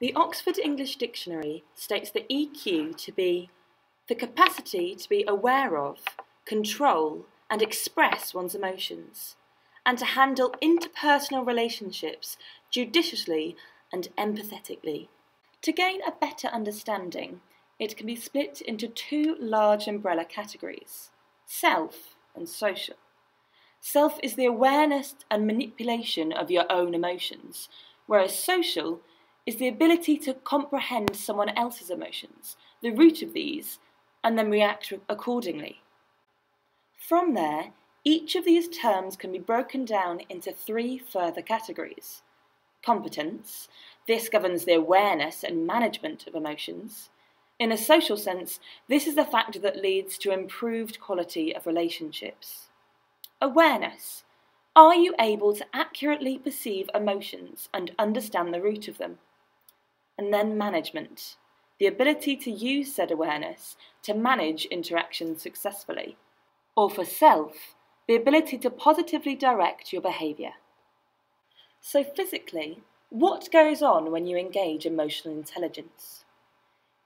The Oxford English Dictionary states the EQ to be the capacity to be aware of, control, and express one's emotions, and to handle interpersonal relationships judiciously and empathetically. To gain a better understanding, it can be split into two large umbrella categories self and social. Self is the awareness and manipulation of your own emotions, whereas social is the ability to comprehend someone else's emotions, the root of these, and then react accordingly. From there, each of these terms can be broken down into three further categories. Competence, this governs the awareness and management of emotions. In a social sense, this is the factor that leads to improved quality of relationships. Awareness, are you able to accurately perceive emotions and understand the root of them? And then management, the ability to use said awareness to manage interactions successfully. Or for self, the ability to positively direct your behaviour. So, physically, what goes on when you engage emotional intelligence?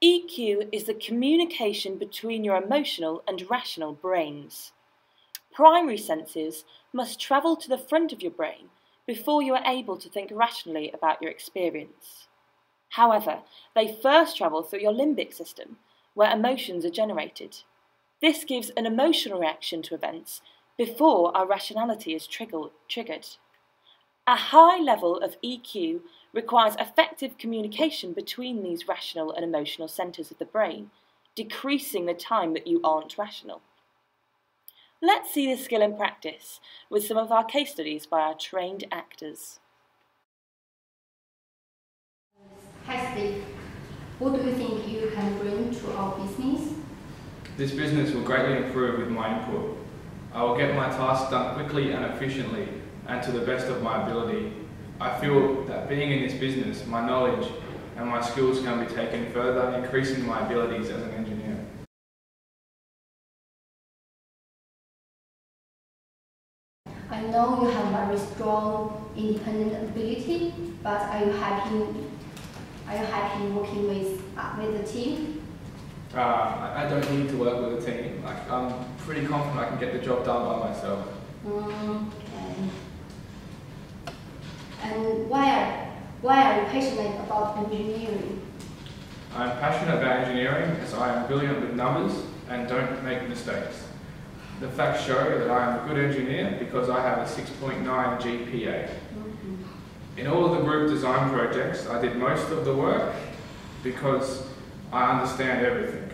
EQ is the communication between your emotional and rational brains. Primary senses must travel to the front of your brain before you are able to think rationally about your experience. However, they first travel through your limbic system, where emotions are generated. This gives an emotional reaction to events before our rationality is triggered. A high level of EQ requires effective communication between these rational and emotional centres of the brain, decreasing the time that you aren't rational. Let's see this skill in practice with some of our case studies by our trained actors. Steve, what do you think you can bring to our business? This business will greatly improve with my input. I will get my tasks done quickly and efficiently and to the best of my ability. I feel that being in this business, my knowledge and my skills can be taken further, increasing my abilities as an engineer. I know you have very strong independent ability, but are you happy are you happy working with uh, with the team? Uh, I don't need to work with a team. Like I'm pretty confident I can get the job done by myself. Mm, okay. And why are why are you passionate about engineering? I'm passionate about engineering as I am brilliant with numbers and don't make mistakes. The facts show that I am a good engineer because I have a 6.9 GPA. In all of the group design projects, I did most of the work because I understand everything.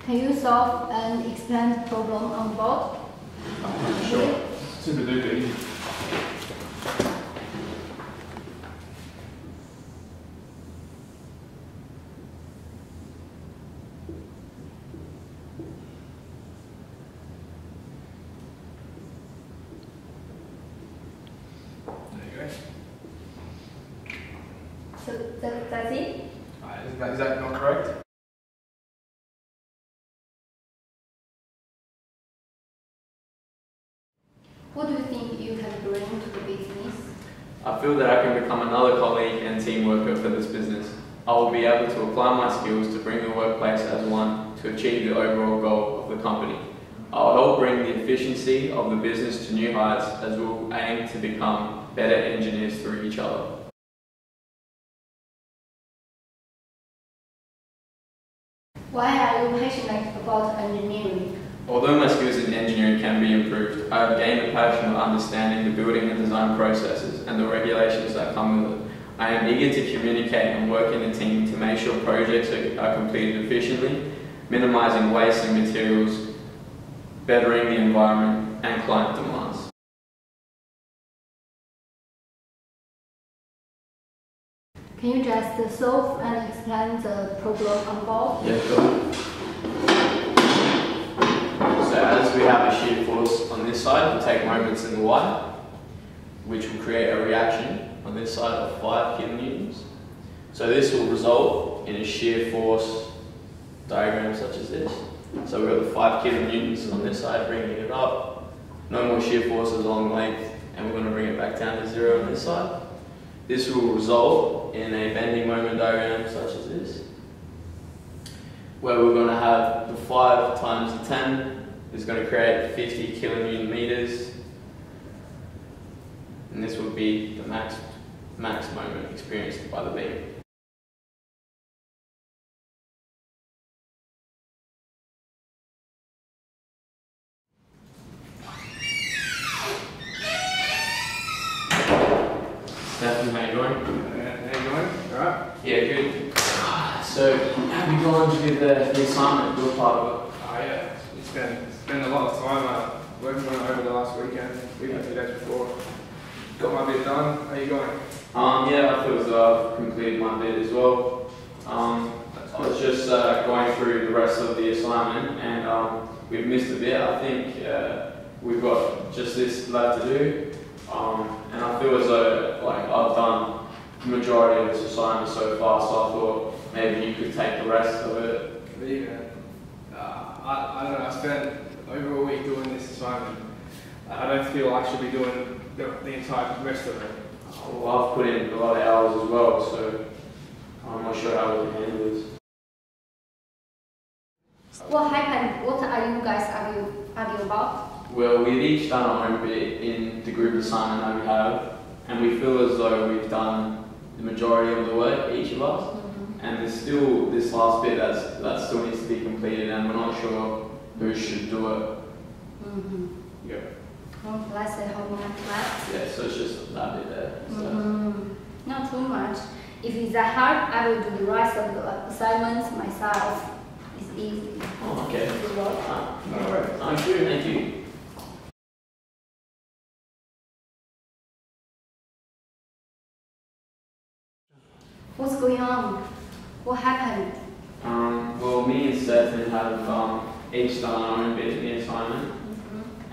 Can you solve and explain the problem on board? Uh, sure. Super duper easy. So that. Uh, is, that, is that not correct? What do you think you can bring to the business? I feel that I can become another colleague and team worker for this business. I will be able to apply my skills to bring the workplace as one to achieve the overall goal of the company. I will help bring the efficiency of the business to new heights as we will aim to become better engineers through each other. About engineering? Although my skills in engineering can be improved, I have gained a passion for understanding the building and design processes and the regulations that come with it. I am eager to communicate and work in a team to make sure projects are, are completed efficiently, minimising waste and materials, bettering the environment and client demands. Can you just solve and explain the problem on board? Yeah, sure. So as we have a shear force on this side, we'll take moments in the which will create a reaction on this side of 5 kilonewtons. So this will result in a shear force diagram such as this. So we've got the 5 kilonewtons on this side bringing it up, no more shear forces along length, and we're going to bring it back down to zero on this side. This will result in a bending moment diagram such as this, where we're going to have the 5 times the 10 is going to create 50 kilonewton meters, and this will be the max, max moment experienced by the beam. Stephen, how you going? Uh, how you going? Alright? Yeah, good. So, how have you gone with the, the assignment, your part of it? Oh yeah, it's been, spent a lot of time uh, working on it over the last weekend, weekend, two days before. Got my bit done. How you going? Um, yeah, I feel as though I've completed my bit as well. Um, I was just uh, going through the rest of the assignment and um, we've missed a bit. I think uh, we've got just this left to do. Um, and I feel as though like I've done the majority of this assignment so far, so I thought maybe you could take the rest of it. Me, man. Uh, I, I don't know, I spent over a week doing this assignment. I don't feel I should be doing the, the entire rest of it. Well, I've put in a lot of hours as well, so I'm not sure how we can handle this. What happened? What are you guys argue, argue about? Well, we've each done our own bit in the group assignment that we have, and we feel as though we've done the majority of the work, each of us. Mm-hmm. And there's still this last bit that's, that still needs to be completed, and we're not sure who should do it. Mm-hmm. Yeah. Oh, let's say how much left. Yeah, so it's just not there. So. Mm, not too much. If it's that hard, I will do the rest of the assignments myself. It's easy. Oh, okay. Ah, No worries. Thank you, thank you. What's going on? What happened? Um, well, me and Stefan have um, each done our own bit in the assignment,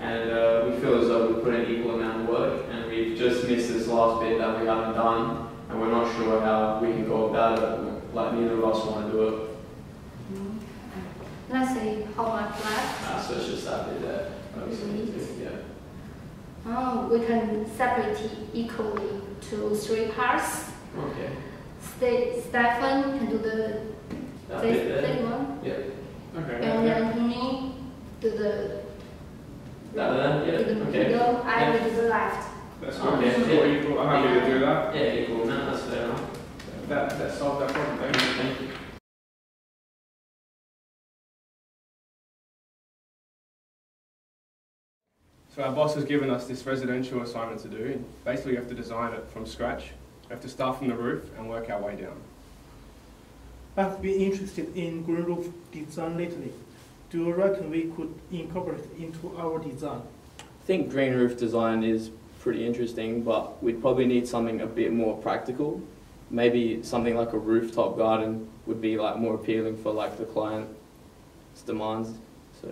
and uh, we feel as though we put an equal amount of work, and we've just missed this last bit that we haven't done, and we're not sure how we can go about it. Like neither of us want to do it. Let's see how much left. uh, so it's just that bit there. that we still need to do, Yeah. Oh, we can separate it equally to three parts. Okay. Ste- Stefan can do the That bit there. one, Yeah. Okay. and yeah. then me do the That there. do the Yeah. Okay. middle. I Yeah. will do the left. That's good. Okay. That's what you- I'm happy to do that. Yeah, equal amount. That's fair enough. That, that solved that problem, thank you. Thank you. So our boss has given us this residential assignment to do. Basically, we have to design it from scratch. We have to start from the roof and work our way down. I've been interested in green roof design lately. Do you reckon we could incorporate it into our design? I think green roof design is pretty interesting, but we'd probably need something a bit more practical. Maybe something like a rooftop garden would be like more appealing for like the client's demands. So,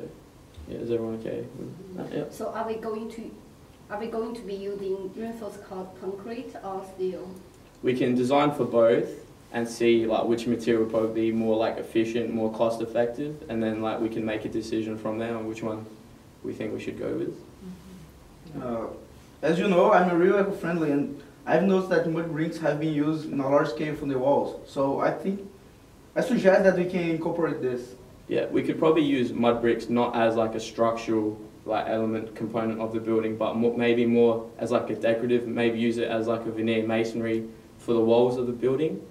yeah, is everyone okay with that? Yeah. So are we going to are we going to be using reinforced con- concrete or steel? We can design for both and see like which material would probably be more like efficient, more cost effective, and then like we can make a decision from there on which one we think we should go with. Uh, as you know, I'm a real eco-friendly and I've noticed that mud bricks have been used in a large scale from the walls. So I think, I suggest that we can incorporate this. Yeah, we could probably use mud bricks not as like a structural like element component of the building, but more, maybe more as like a decorative. Maybe use it as like a veneer masonry for the walls of the building.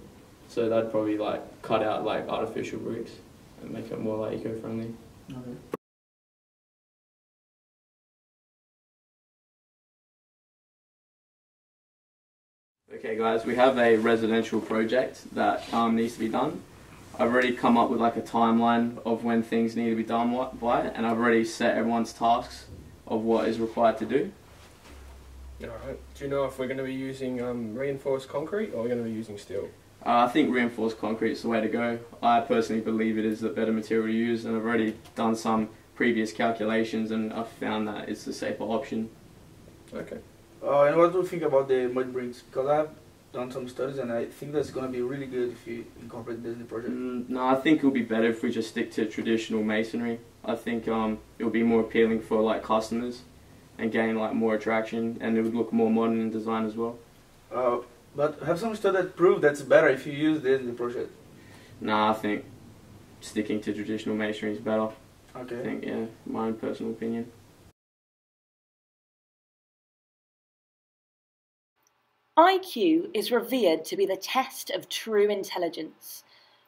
So that'd probably like cut out like artificial bricks and make it more like eco-friendly. Okay, guys, we have a residential project that um, needs to be done. I've already come up with like a timeline of when things need to be done wa- by, and I've already set everyone's tasks of what is required to do. Alright. Do you know if we're going to be using um, reinforced concrete or we're going to be using steel? Uh, I think reinforced concrete is the way to go. I personally believe it is the better material to use, and I've already done some previous calculations, and I've found that it's the safer option. Okay. Uh, and what do you think about the mud bricks? Because I've done some studies and I think that's going to be really good if you incorporate this in the project. Mm, no, I think it would be better if we just stick to traditional masonry. I think um, it would be more appealing for like customers, and gain like more attraction, and it would look more modern in design as well. Uh, but have some study that prove that's better if you use this in the project. Nah, I think sticking to traditional masonry is better. I Okay. think, yeah, my own personal opinion. IQ is revered to be the test of true intelligence.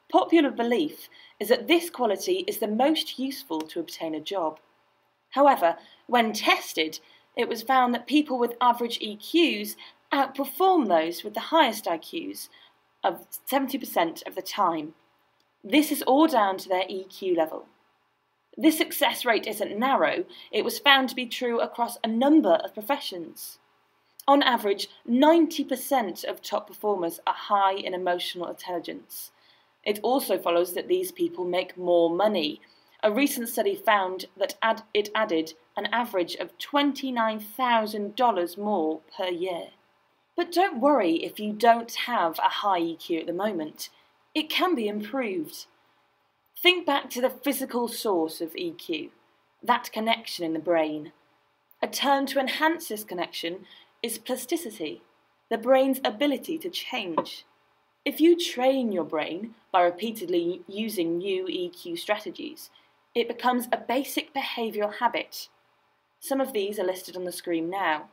Popular belief is that this quality is the most useful to obtain a job. However, when tested, it was found that people with average EQs outperform those with the highest IQs of 70% of the time. This is all down to their EQ level. This success rate isn't narrow, it was found to be true across a number of professions. On average, 90% of top performers are high in emotional intelligence. It also follows that these people make more money. A recent study found that ad- it added an average of $29,000 more per year. But don't worry if you don't have a high EQ at the moment. It can be improved. Think back to the physical source of EQ, that connection in the brain. A term to enhance this connection is plasticity, the brain's ability to change. If you train your brain by repeatedly using new EQ strategies, it becomes a basic behavioural habit. Some of these are listed on the screen now.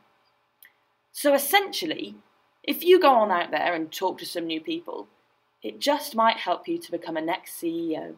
So essentially, if you go on out there and talk to some new people, it just might help you to become a next CEO.